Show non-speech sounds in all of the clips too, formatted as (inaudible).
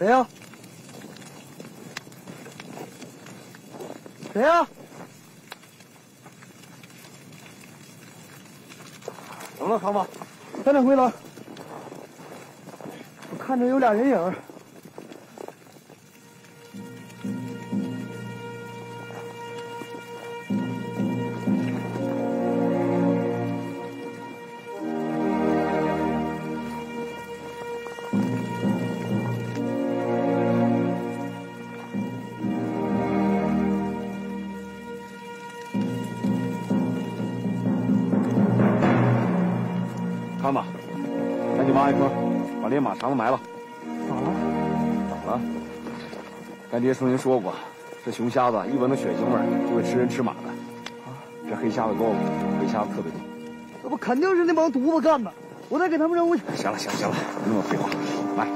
谁呀？谁呀？怎么了，康爸？张掌柜了。我看着有俩人影。把马肠子埋了。咋了？咋了？干爹曾经说过，这熊瞎子一闻到血腥味儿就会吃人吃马的。啊，这黑瞎子多黑瞎子特别多。那不肯定是那帮犊子干的，我再给他们扔过去。行了行了行了，别那么废话，来。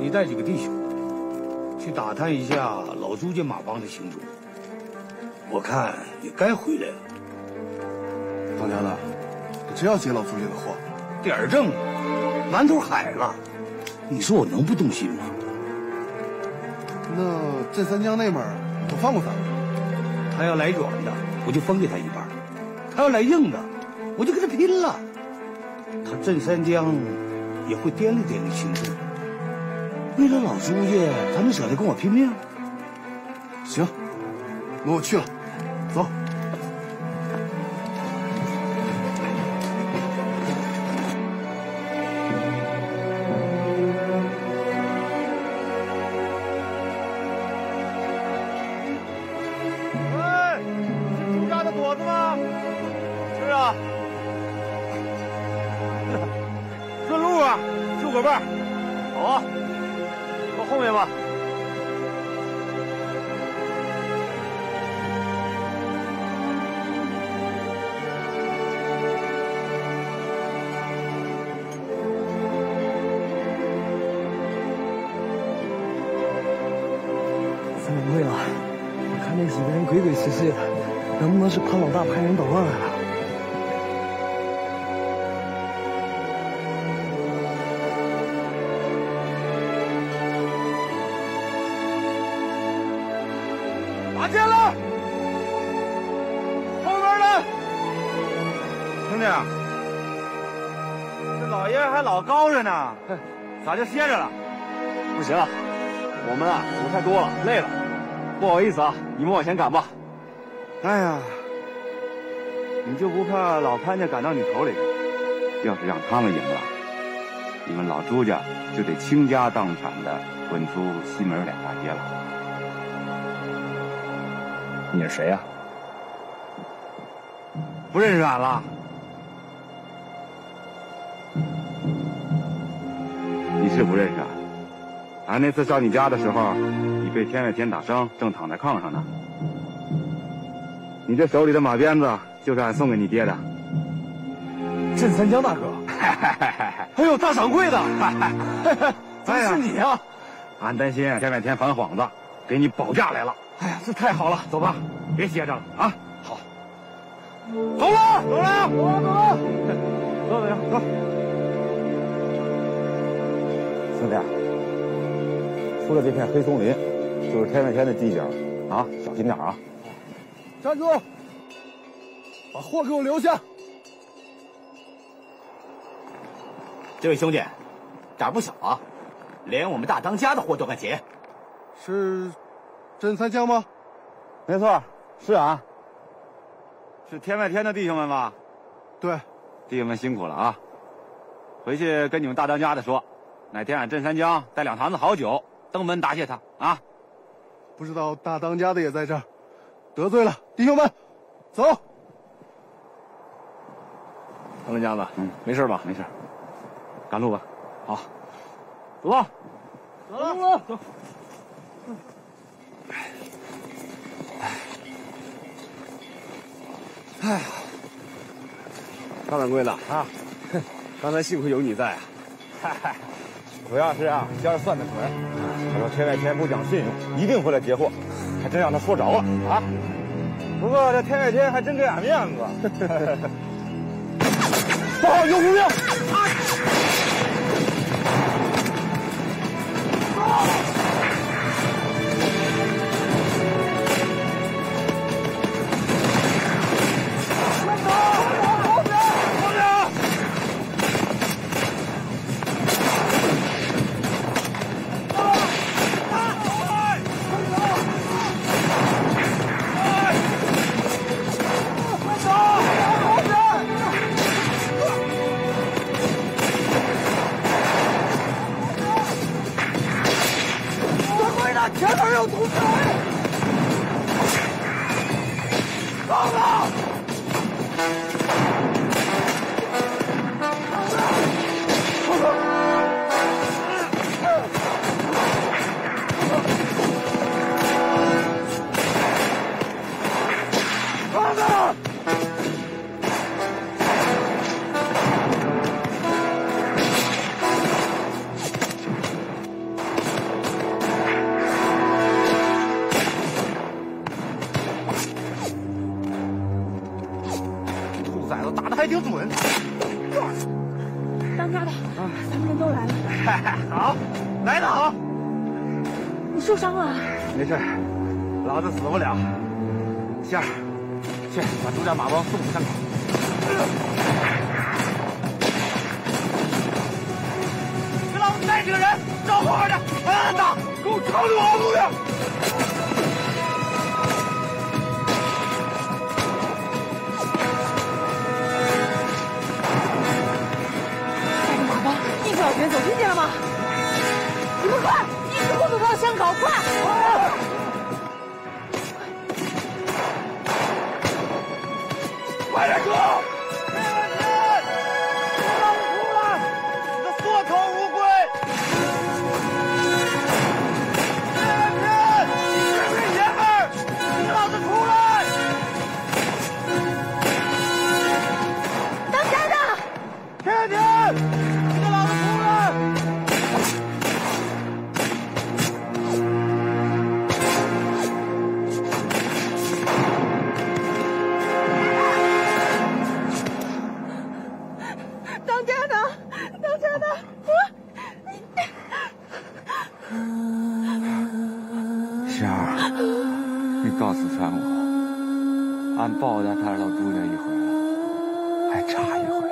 你带几个弟兄去打探一下老朱家马帮的行踪。我看也该回来了。当家的，你真要接老朱家的货？点儿正，馒头海了，你说我能不动心吗？那镇三江那边我放过咱们。他要来软的，我就分给他一半；他要来硬的，我就跟他拼了。他镇三江也会掂量掂量轻重。为了老朱家，他能舍得跟我拼命？行，那我去了，几个人鬼鬼祟祟的，能不能是潘老大派人捣乱来了？拔剑了，后边的。兄弟，这老爷还老高着呢，咋就歇着了？不行，我们啊走太多了，累了。不好意思啊，你们往前赶吧。哎呀，你就不怕老潘家赶到你头里？要是让他们赢了，你们老朱家就得倾家荡产的滚出西门两大街了。你是谁呀、不认识俺了？你是不认识俺？俺那次上你家的时候，你被天外天打伤，正躺在炕上呢。你这手里的马鞭子就是俺送给你爹的。镇三江大哥，(laughs) 还有大掌柜的，(laughs) 怎么是你啊？俺担心天外天反幌子，给你保驾来了。哎呀，这太好了，走吧。别歇着了啊！好，走了，走了。走了，走了。走走走。兄弟，出了这片黑松林，就是天外天的地界啊，小心点啊！站住！把货给我留下！这位兄弟，胆儿不小啊，连我们大当家的货都敢劫。是镇三江吗？没错，是啊。是天外天的弟兄们吧？对，弟兄们辛苦了啊！回去跟你们大当家的说，哪天俺镇三江带两坛子好酒登门答谢他啊！不知道大当家的也在这儿，得罪了弟兄们，走。唐文江子，嗯，没事吧？没事，赶路吧。好，走吧。走了，走。哎，大掌柜的啊，(laughs) 刚才幸亏有你在啊。嗨，主要是啊，今儿算的准。他说天外天不讲信用，一定会来劫货，还真让他说着了啊！不过这天外天还真给俺面子。(laughs) (laughs) 不好，有目标！前受伤了？没事，老子死不了。仙儿，去把朱家马帮送回山口。给老子带几个人，照后边的。哎，打，给我扛住我路边。带着马帮一直往前走，听见了吗？你们快，一直不走到山口，快！快点撤！你告诉三武，俺报答他老朱家一回了，还差一回，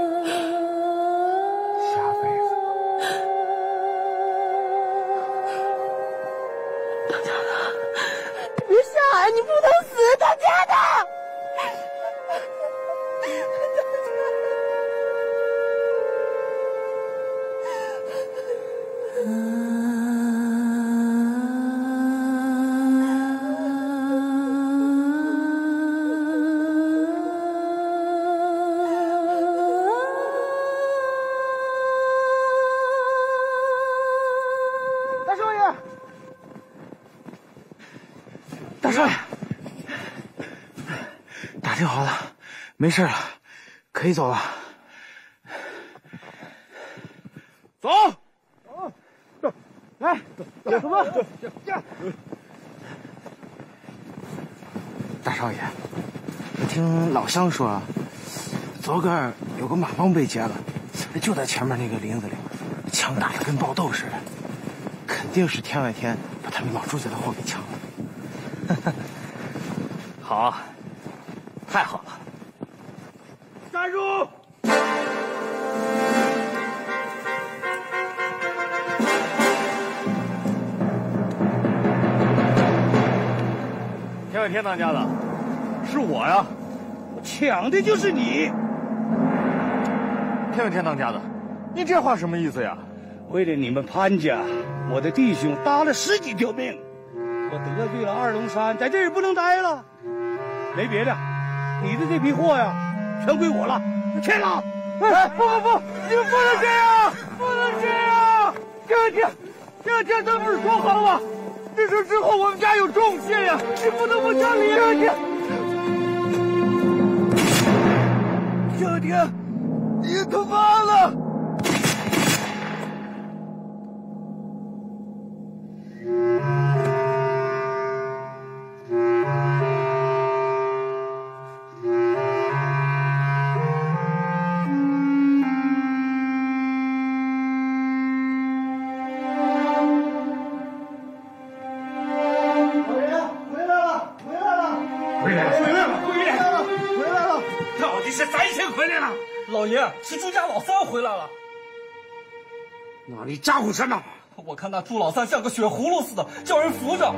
没事了，可以走了。走！来，干什么？大少爷，我听老乡说，昨个有个马帮被劫了，就在前面那个林子里，枪打的跟爆豆似的，肯定是天外天把他们老朱家的货给抢了。(laughs) 好，太好了！站住！天外天当家的，是我呀！我抢的就是你！天外天当家的，你这话什么意思呀？为了你们潘家，我的弟兄搭了十几条命，我得罪了二龙山，在这儿不能待了。没别的，你的这批货呀，全归我了，天了。哎，不不不，你们不能这样，不能这样！天外天，天外天，咱不是说好了吗？这事之后我们家有重谢呀，你不能不讲理啊！天，天外天，你他妈的！是朱家老三回来了。那你咋回事呢？我看那朱老三像个血葫芦似的，叫人扶着，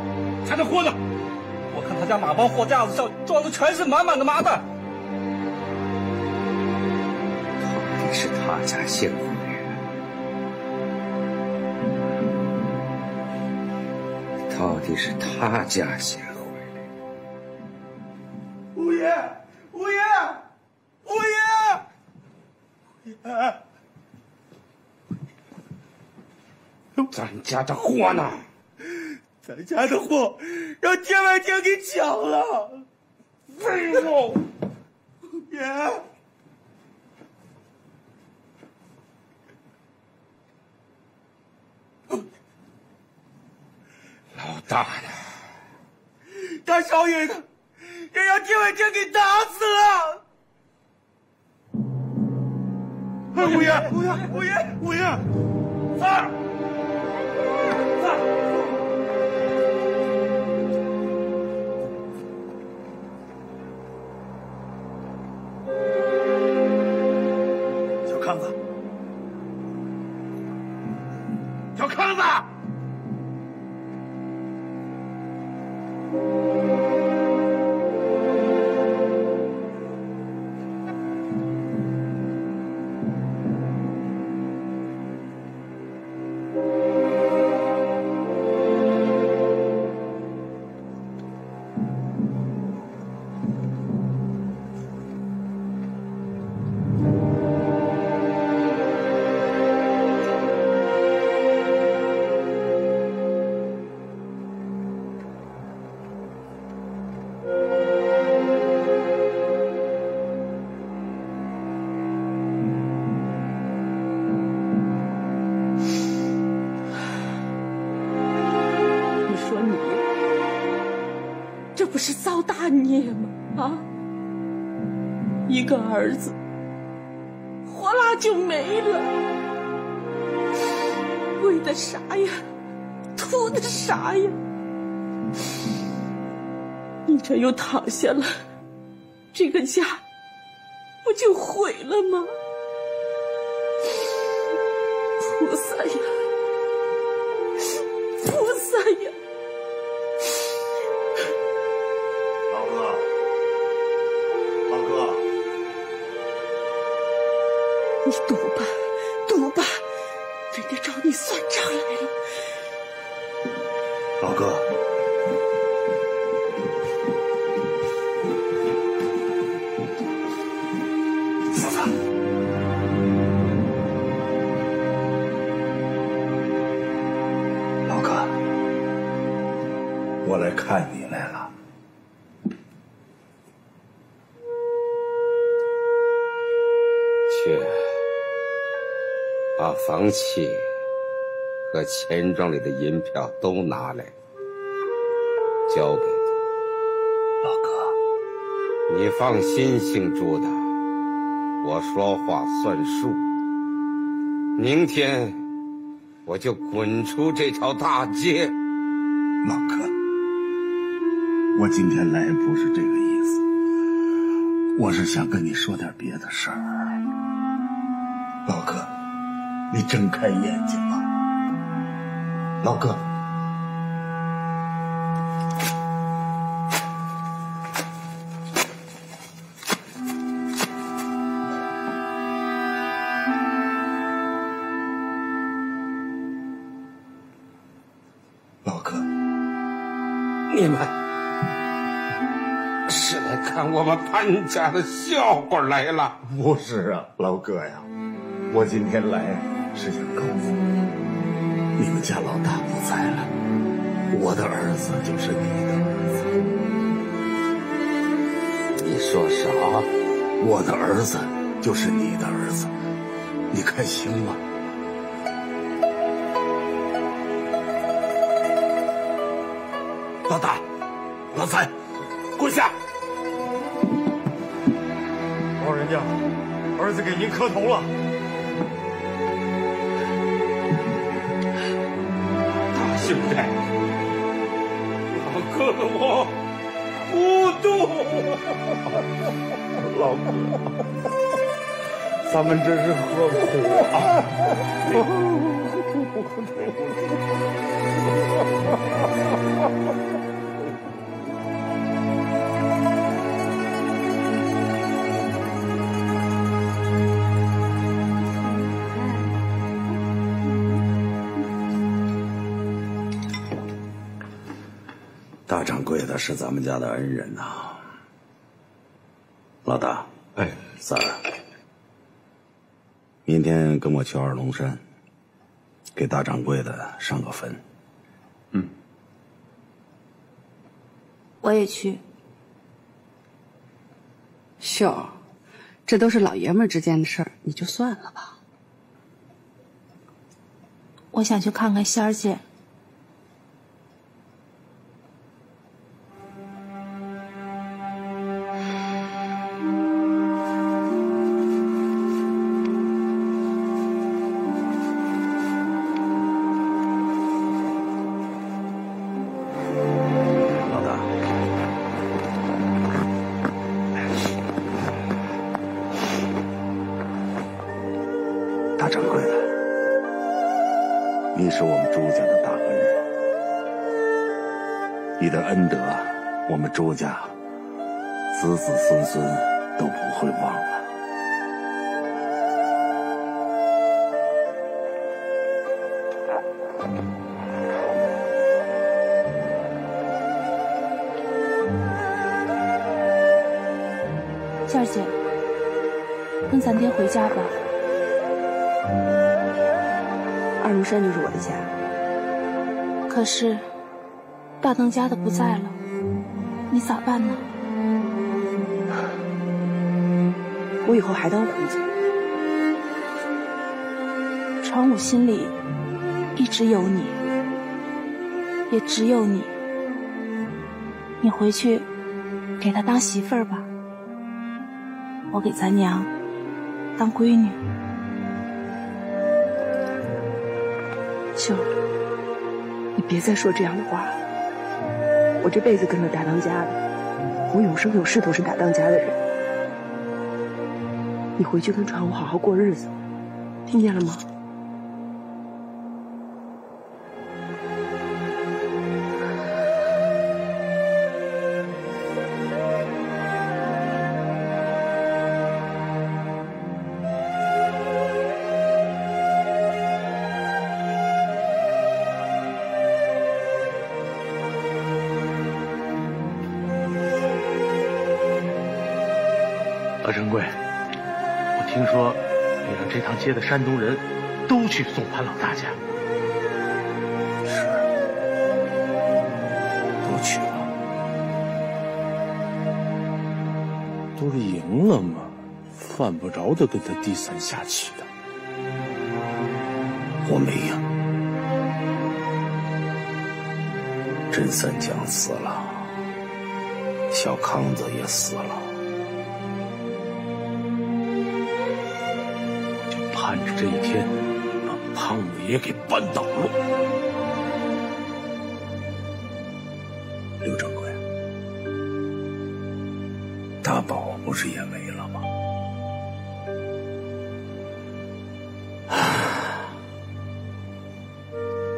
才能活着。我看他家马帮货架子上装的全是满满的麻袋。到底是他家先回来，到底是他家先咱家的货呢？咱家的货让天外天给抢了。废物！爷，老大呢？大少爷呢？也让天外天给打死了。五爷，五爷，五爷，五爷，三儿，小康子，儿子，活拉就没了，为的啥呀？图的啥呀？你这又躺下了，这个家不就毁了吗？菩萨呀！你赌吧，赌吧，人家找你算账来了。把房契和钱庄里的银票都拿来，交给他。老哥，你放心，姓朱的，我说话算数。明天我就滚出这条大街。老哥，我今天来不是这个意思，我是想跟你说点别的事儿。你睁开眼睛吧。老哥，老哥，你们是来看我们潘家的笑话来了？不是啊，老哥呀，我今天来是想告诉你，你们家老大不在了，我的儿子就是你的儿子。你说啥？我的儿子就是你的儿子，你看行吗？老大，老三，跪下！老人家，儿子给您磕头了。我糊涂，老哥。咱们这是何苦啊？大掌柜的是咱们家的恩人呐、老大，哎，三儿，明天跟我去二龙山，给大掌柜的上个坟。嗯我也去。秀儿，这都是老爷们之间的事儿，你就算了吧。我想去看看仙儿姐。仙儿姐，跟咱爹回家吧。二龙山就是我的家，可是，大当家的不在了，你咋办呢？我以后还当胡子。传武心里一直有你，也只有你。你回去给他当媳妇儿吧，我给咱娘当闺女。秀儿，你别再说这样的话了。我这辈子跟着大当家的，我有生有世都是大当家的人。你回去跟传武好好过日子，听见了吗？大掌柜，我听说你让这趟街的山东人都去送潘老大家。是，都去了。都是赢了嘛，犯不着的跟他低三下气的。我没赢，甄三江死了，小康子也死了，这一天把胖五爷给扳倒了。刘掌柜，大宝不是也没了吗？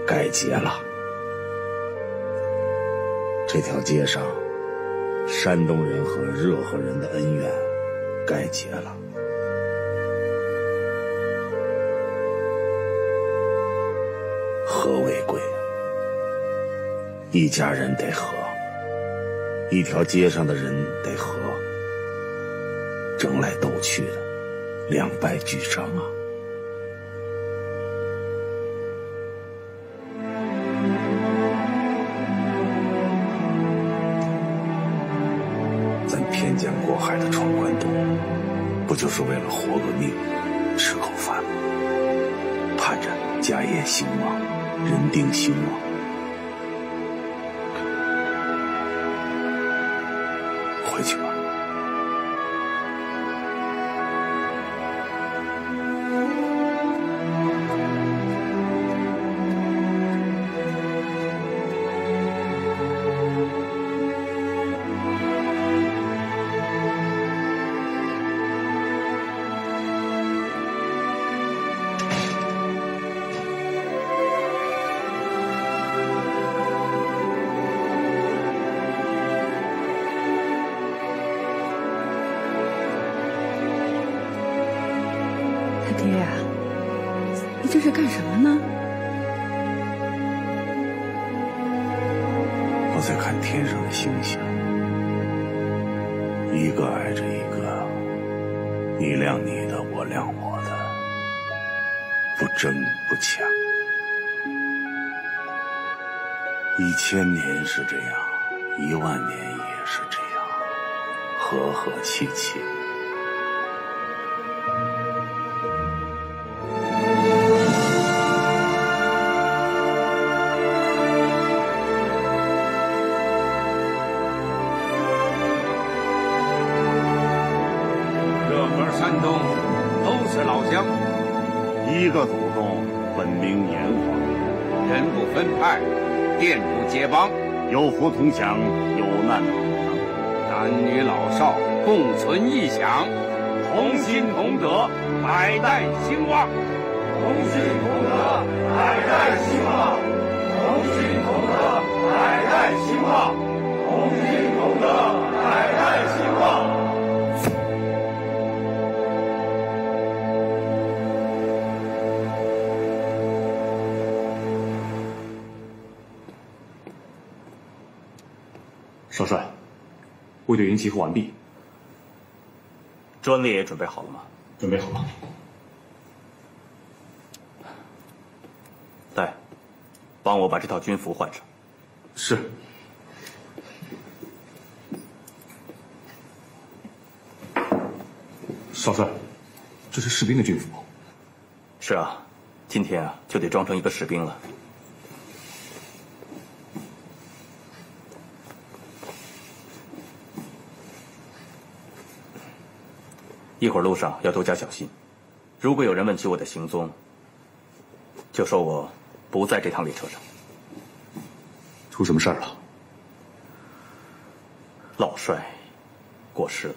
该结了。这条街上，山东人和热河人的恩怨该结了。一家人得和，一条街上的人得和，争来斗去的，两败俱伤啊！咱偏江过海的闯关东，不就是为了活个命，吃口饭吗？盼着家业兴旺，人丁兴旺。你亮你的，我亮我的，不争不抢。一千年是这样，一万年也是这样，和和气气。派，店铺结帮，有福同享，有难同当，男女老少共存异享，同心同德，百代兴旺。同心同德，百代兴旺。同心同德，百代兴旺。卫队营集合完毕。专列也准备好了吗？准备好了。来，帮我把这套军服换上。是。少帅，这是士兵的军服。是啊，今天啊就得装成一个士兵了。会儿路上要多加小心，如果有人问起我的行踪，就说我不在这趟列车上。出什么事儿了？老帅过世了。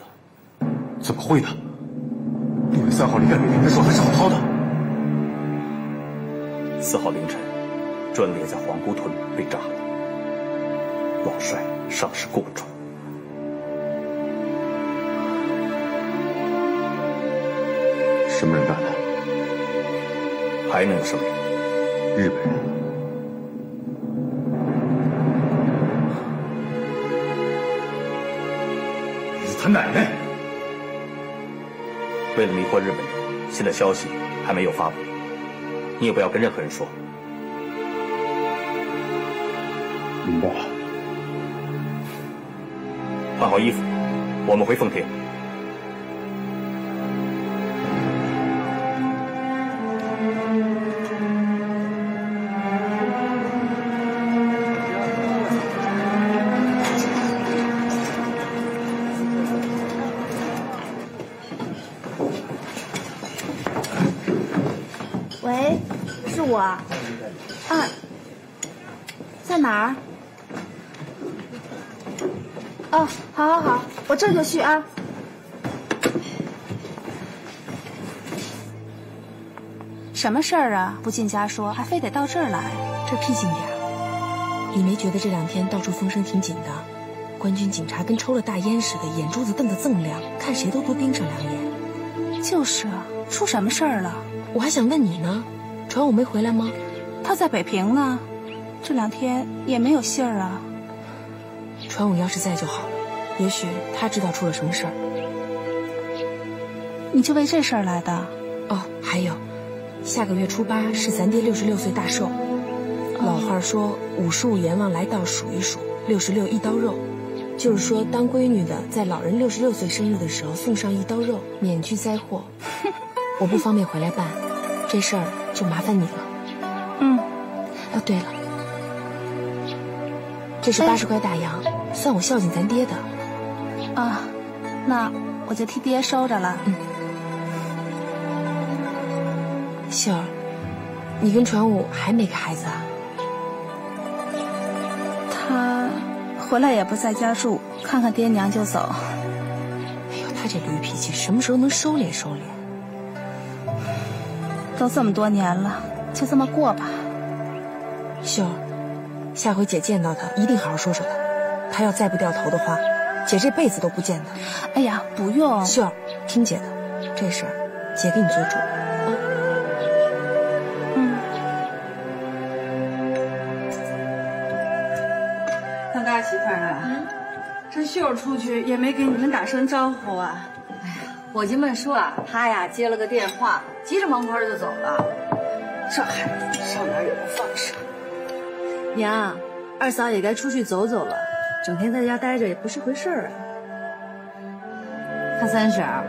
怎么会呢？六月三号离开北平的时候还是好好的。四号凌晨，专列在皇姑屯被炸了，老帅伤势过重。什么人干的？还能有什么人？日本人。是他奶奶！为了迷惑日本人，现在消息还没有发布，你也不要跟任何人说。明白了。换好衣服，我们回奉天。去啊。什么事儿啊？不进家说，还非得到这儿来？这僻静点儿。你没觉得这两天到处风声挺紧的？官军警察跟抽了大烟似的，眼珠子瞪得锃亮，看谁都多盯上两眼。就是啊，出什么事儿了？我还想问你呢，传武没回来吗？他在北平呢，这两天也没有信儿啊。传武要是在就好了，也许他知道出了什么事儿。你就为这事儿来的？哦，还有，下个月初八是咱爹六十六岁大寿。老话说五十五阎王来到数一数，六十六一刀肉，就是说当闺女的在老人六十六岁生日的时候送上一刀肉，免去灾祸。(laughs) 我不方便回来办，这事儿就麻烦你了。嗯。哦，对了，这是八十块大洋，算我孝敬咱爹的。啊，那我就替爹收着了。嗯。秀儿，你跟传武还没个孩子啊？他回来也不在家住，看看爹娘就走。哎呦，他这驴脾气什么时候能收敛收敛？都这么多年了，就这么过吧。秀儿，下回姐见到他，一定好好说说他。他要再不掉头的话，姐这辈子都不见他哎呀不用。秀儿听姐的这事儿姐给你做主。嗯。大大媳妇儿啊这秀儿出去也没给你们打声招呼啊哎呀伙计们说啊她呀接了个电话急着忙活着就走了。这孩子上哪也不放手娘二嫂也该出去走走了。整天在家待着也不是回事儿啊。他三婶儿，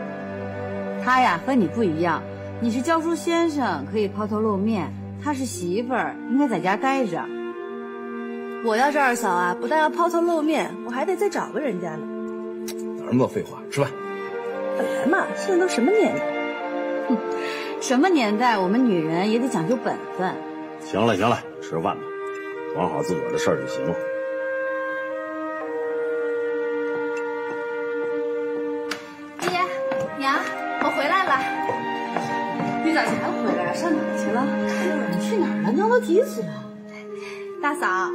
他呀和你不一样，你是教书先生，可以抛头露面；他是媳妇儿，应该在家待着。我要是二嫂啊，不但要抛头露面，我还得再找个人家呢。哪那么多废话？吃饭。本来嘛，现在都什么年代？哼，什么年代，我们女人也得讲究本分。行了行了，吃饭吧，管好自个儿的事儿就行了。急死了。大嫂，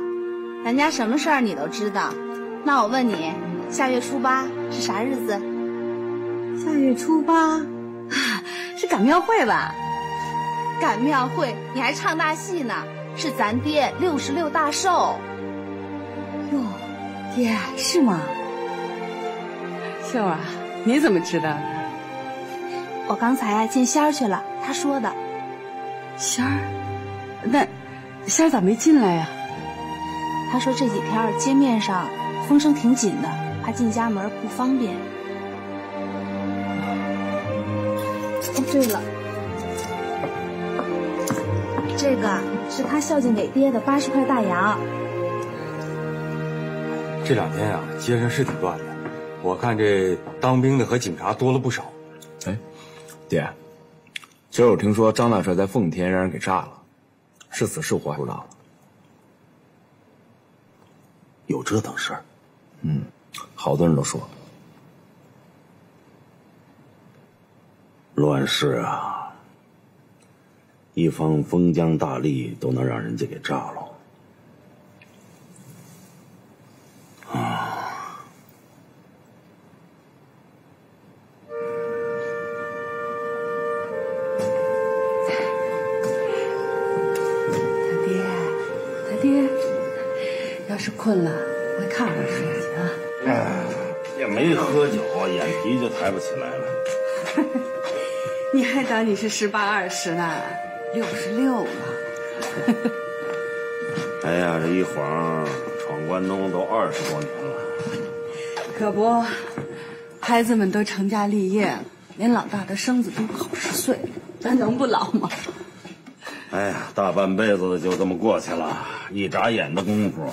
咱家什么事儿你都知道，那我问你，下月初八是啥日子？下月初八，是赶庙会吧？赶庙会，你还唱大戏呢？是咱爹六十六大寿。哟，爹是吗？秀儿啊，你怎么知道的？我刚才啊见仙儿去了，他说的。仙儿，那仙儿咋没进来呀？他说这几天街面上风声挺紧的，怕进家门不方便。哦，对了，这个是他孝敬给爹的八十块大洋。这两天啊，街上是挺乱的，我看这当兵的和警察多了不少。哎，爹，今儿我听说张大帅在奉天让人给炸了，是死是活还不知道。有这等事儿？嗯，好多人都说。乱世啊，一方封疆大吏都能让人家给炸了。啊，困了，回炕上睡去啊。哎，也没喝酒，眼皮就抬不起来了。(laughs) 你还当你是十八二十呢？六十六了。(laughs) 哎呀，这一晃闯关东都二十多年了。可不，孩子们都成家立业了，连老大的生子都好十岁了，咱能不老吗？哎呀，大半辈子就这么过去了，一眨眼的功夫。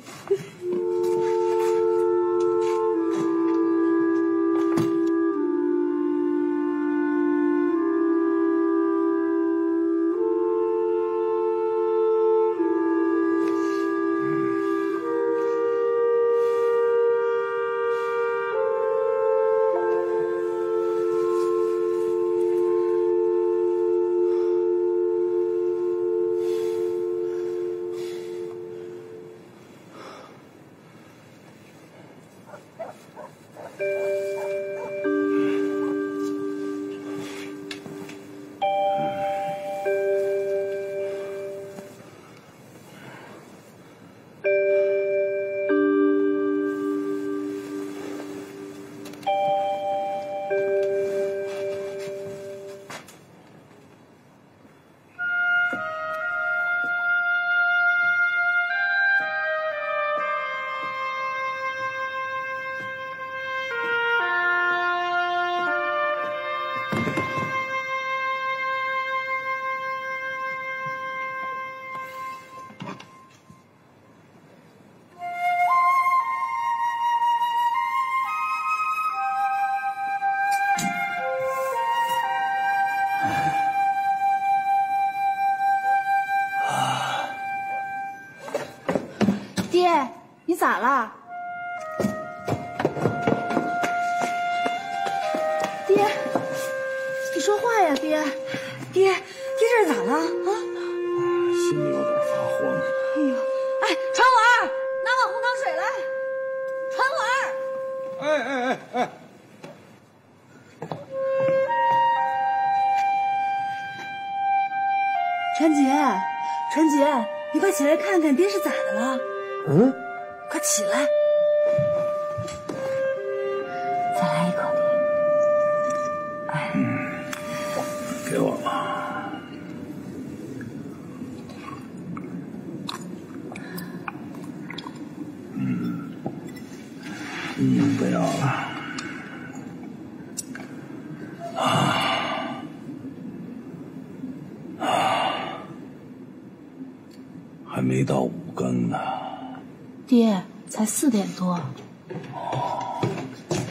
咋了？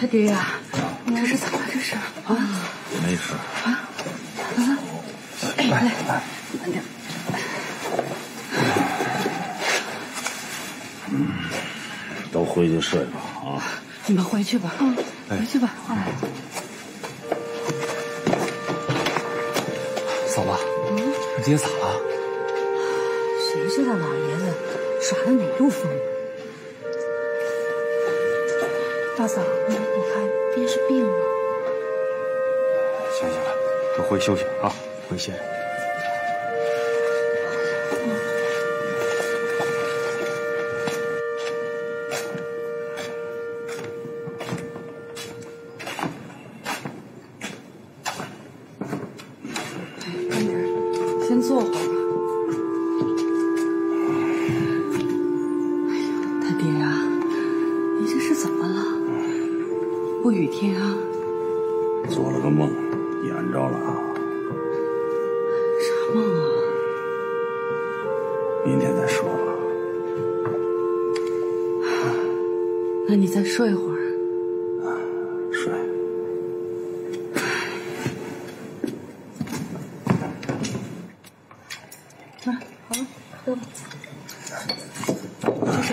他爹呀，这是怎么？这是啊？没事。啊？来来来，慢点。嗯，都回去睡吧啊！你们回去吧，嗯，回去吧。嫂子，嗯，这爹咋了？谁知道老爷子耍的哪路疯？回去休息啊，回歇。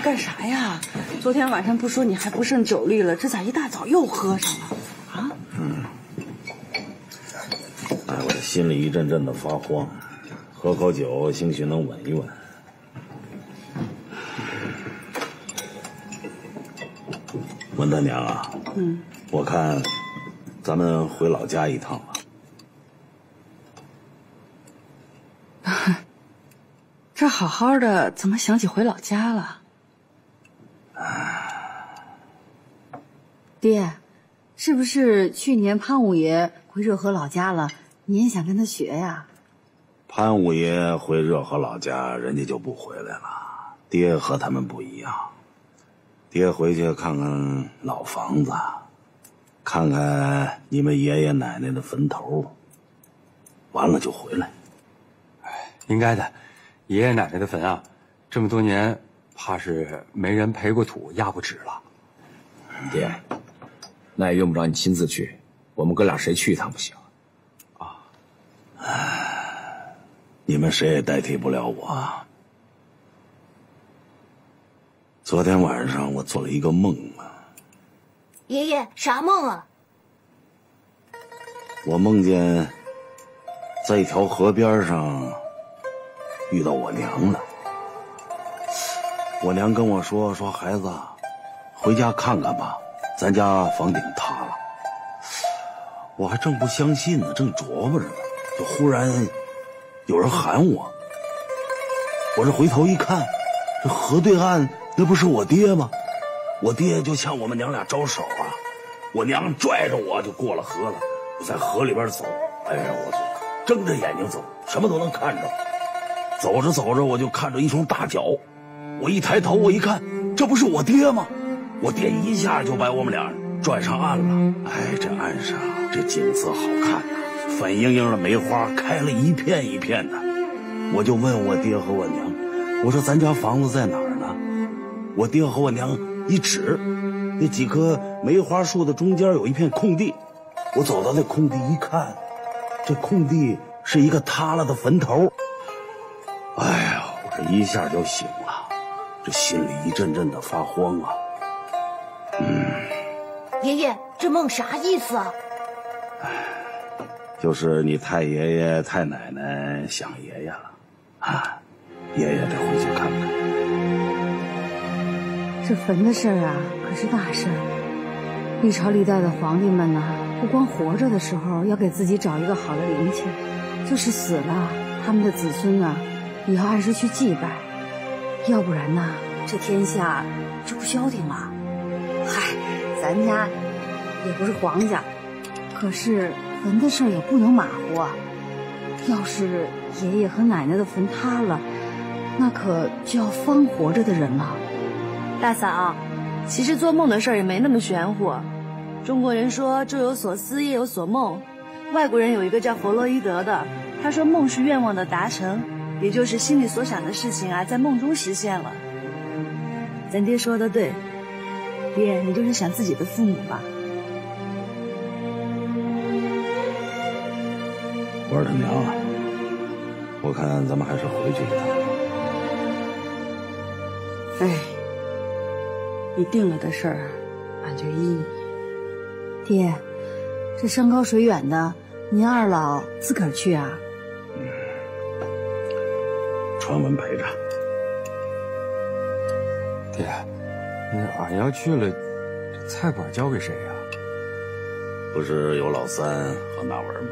干啥呀？昨天晚上不说你还不胜酒力了，这咋一大早又喝上了？啊？嗯。哎，我这心里一阵阵的发慌，喝口酒兴许能稳一稳。文大娘啊，嗯，我看咱们回老家一趟吧。(laughs) 这好好的，怎么想起回老家了？爹，是不是去年潘五爷回热河老家了？你也想跟他学呀？潘五爷回热河老家，人家就不回来了。爹和他们不一样，爹回去看看老房子，看看你们爷爷奶奶的坟头，完了就回来。哎应该的，爷爷奶奶的坟啊，这么多年，怕是没人培过土、压过纸了。爹，那也用不着你亲自去，我们哥俩谁去一趟不行？啊你们谁也代替不了我。昨天晚上我做了一个梦啊，爷爷，啥梦啊？我梦见在一条河边上遇到我娘了。我娘跟我说：“说孩子，回家看看吧，咱家房顶塌了。”我还正不相信呢，正琢磨着呢，就忽然有人喊我。我这回头一看，这河对岸那不是我爹吗？我爹就向我们娘俩招手啊，我娘拽着我就过了河了。我在河里边走，哎呀，我就睁着眼睛走，什么都能看着。走着走着，我就看着一双大脚，我一抬头，我一看，这不是我爹吗？我爹一下就把我们俩拽上岸了。哎，这岸上这景色好看呐、粉莹莹的梅花开了一片一片的。我就问我爹和我娘，我说咱家房子在哪儿呢？我爹和我娘一指，那几棵梅花树的中间有一片空地。我走到那空地一看，这空地是一个塌了的坟头。哎呀，我这一下就醒了，这心里一阵阵的发慌啊。嗯，爷爷，这梦啥意思啊？就是你太爷爷、太奶奶想爷爷了，啊，爷爷得回去看看。这坟的事儿啊，可是大事儿。历朝历代的皇帝们呐、不光活着的时候要给自己找一个好的灵气，就是死了，他们的子孙啊，也要按时去祭拜，要不然呐，这天下就不消停了。咱家也不是皇家，可是坟的事儿也不能马虎啊。要是爷爷和奶奶的坟塌了，那可就要方活着的人了。大嫂，其实做梦的事儿也没那么玄乎。中国人说昼有所思，夜有所梦。外国人有一个叫弗洛伊德的，他说梦是愿望的达成，也就是心里所想的事情啊，在梦中实现了。咱爹说的对，爹，你就是想自己的父母吧？我说他娘啊，我看咱们还是回去一趟。哎，你定了的事儿，俺就依你。爹，这山高水远的，您二老自个儿去啊？嗯传闻陪着。爹，那俺要去了，菜馆交给谁呀、不是有老三和那文吗？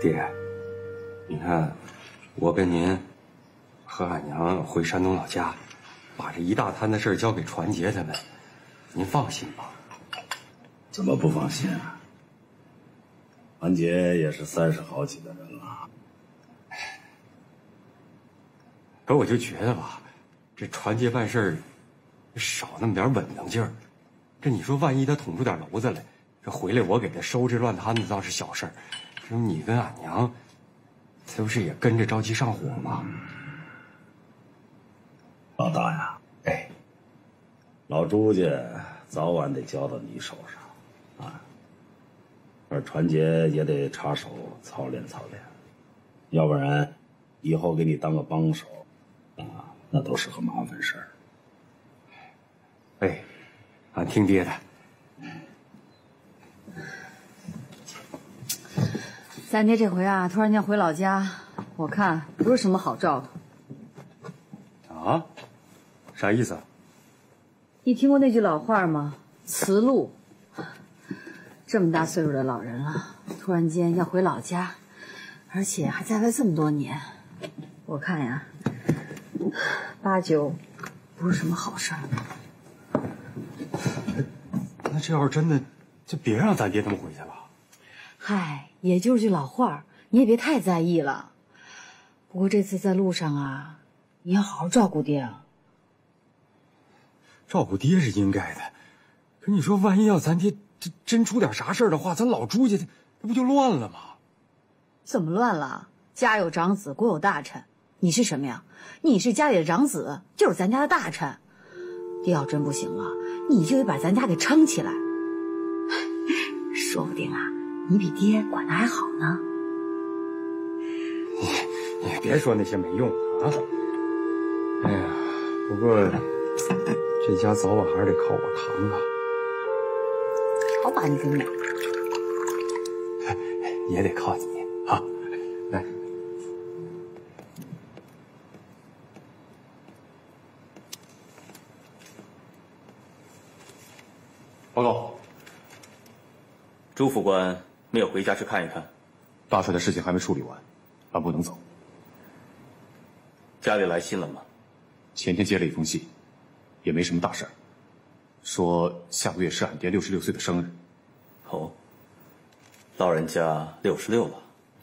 爹，你看，我跟您和俺娘回山东老家，把这一大摊的事儿交给传杰他们，您放心吧。怎么不放心啊？传杰也是三十好几的人了，可我就觉得吧，这传杰办事儿少那么点稳当劲儿。这你说，万一他捅出点娄子来，这回来我给他收拾乱摊子倒是小事儿，这你跟俺娘，这不是也跟着着急上火吗？老大呀，哎，老朱家早晚得交到你手上，啊，而传杰也得插手操练操练，要不然以后给你当个帮手，啊，那都是个麻烦事儿。哎，俺听爹的。咱爹这回啊，突然间回老家，我看不是什么好兆头。啊？啥意思啊？你听过那句老话吗？辞路。这么大岁数的老人了，突然间要回老家，而且还在外这么多年，我看呀，八九不是什么好事儿。那这要是真的，就别让咱爹他们回去了。嗨，也就是句老话儿，你也别太在意了。不过这次在路上啊，你要好好照顾爹啊。照顾爹是应该的，可你说，万一要咱爹真真出点啥事儿的话，咱老朱家这不就乱了吗？怎么乱了？家有长子，国有大臣。你是什么呀？你是家里的长子，就是咱家的大臣。爹要真不行了，你就得把咱家给撑起来。说不定啊，你比爹管的还好呢。你你别说那些没用的啊！哎呀，不过这家早晚还是得靠我扛啊，好把你给美。也得靠你啊！来，朱副官没有回家去看一看。大帅的事情还没处理完，俺不能走。家里来信了吗？前天接了一封信，也没什么大事儿，说下个月是俺爹六十六岁的生日。哦，老人家六十六了。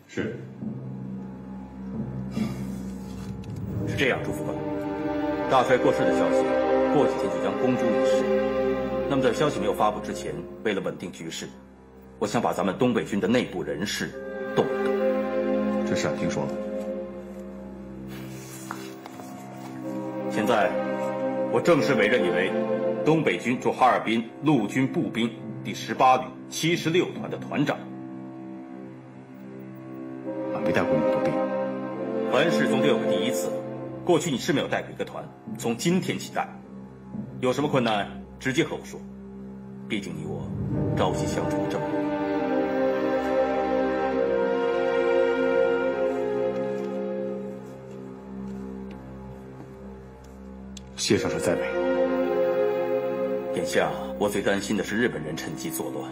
是。是这样，朱副官，大帅过世的消息，过几天就将公诸于世。那么在消息没有发布之前，为了稳定局势，我想把咱们东北军的内部人士动一动。这事俺听说了。现在，我正式委任你为东北军驻哈尔滨陆军步兵第十八旅七十六团的团长。俺没带过那么多兵。凡事总得有个第一次，过去你是没有带过一个团，从今天起带。有什么困难，直接和我说。毕竟你我朝夕相处了这么多。谢少帅在位。眼下我最担心的是日本人趁机作乱。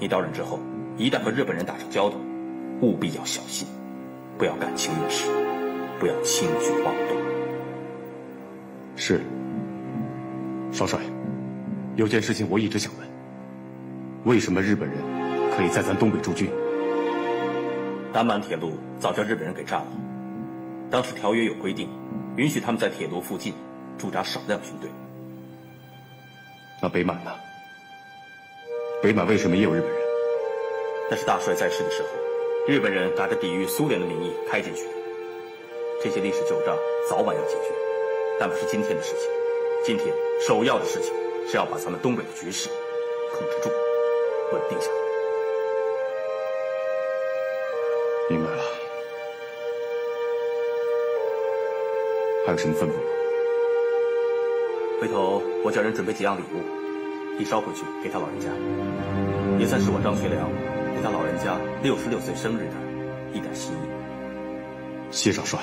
你到任之后，一旦和日本人打上交道，务必要小心，不要感情用事，不要轻举妄动。是。少帅，有件事情我一直想问：为什么日本人可以在咱东北驻军？丹满铁路早叫日本人给占了。当时条约有规定，允许他们在铁路附近驻扎少量军队。那北满呢？北满为什么也有日本人？那是大帅在世的时候，日本人打着抵御苏联的名义开进去的。这些历史旧账早晚要解决，但不是今天的事情。今天首要的事情是要把咱们东北的局势控制住、稳定下来。明白了。还有什么吩咐吗？回头我叫人准备几样礼物，你捎回去给他老人家，也算是我张学良给他老人家六十六岁生日的一点心意。谢少帅。